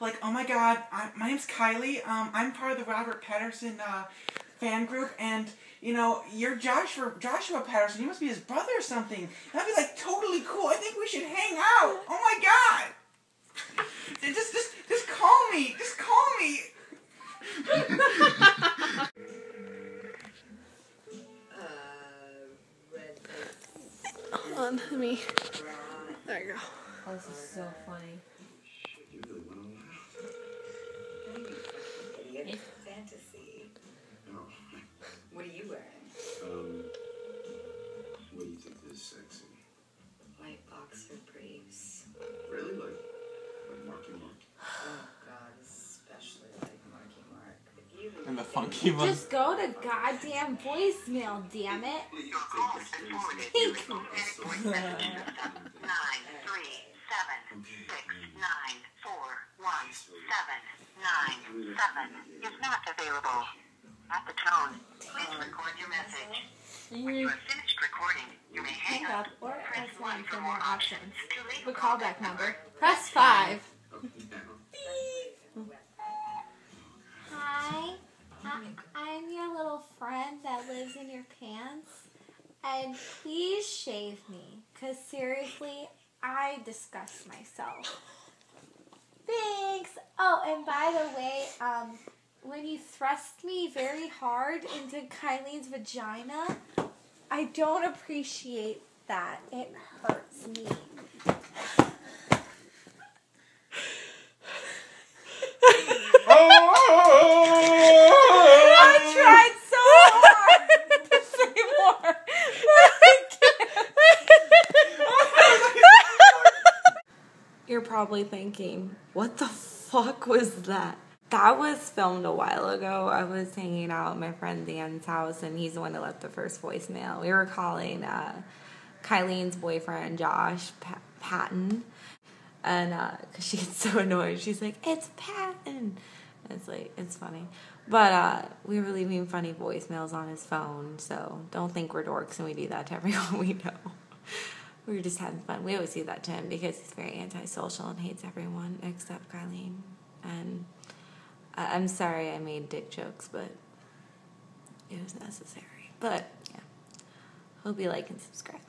like, oh my god, I, my name's Kylie. Um, I'm part of the Robert Pattinson uh, fan group, and you know, you're Joshua Joshua Pattinson. You must be his brother or something. That'd be like totally cool. I think we should hang out. Oh my god. Just just just call me. Just call me. Hold on, let me. There you go. Oh, this is so funny. It's fantasy. What are you wearing? Um, what do you think is sexy? White boxer briefs. Really, like, like Marky Mark? Oh God, especially like Marky Mark. If you And the funky one. Just go to goddamn voicemail, damn it. Thank you. nine three seven six nine four one seven nine seven is not available. At the tone, please record your message. When you have finished recording, you may hang Hang up up or press press one for for more more options. The callback number. Press 5. Hi, I- I'm your little friend that lives in your pants. And please shave me. Because seriously, I disgust myself. Thanks. Oh, and by the way, um, when you thrust me very hard into Kylene's vagina, I don't appreciate that. It hurts me. I tried so hard to say more. You're probably thinking, what the fuck was that? That was filmed a while ago. I was hanging out at my friend Dan's house, and he's the one that left the first voicemail. We were calling uh, Kylene's boyfriend, Josh pa- Patton, and because she gets so annoyed, she's like, "It's Patton." It's like it's funny, but uh, we were leaving funny voicemails on his phone, so don't think we're dorks and we do that to everyone we know. We were just having fun. We always do that to him because he's very antisocial and hates everyone except Kylie. And I'm sorry I made dick jokes, but it was necessary. But yeah, hope you like and subscribe.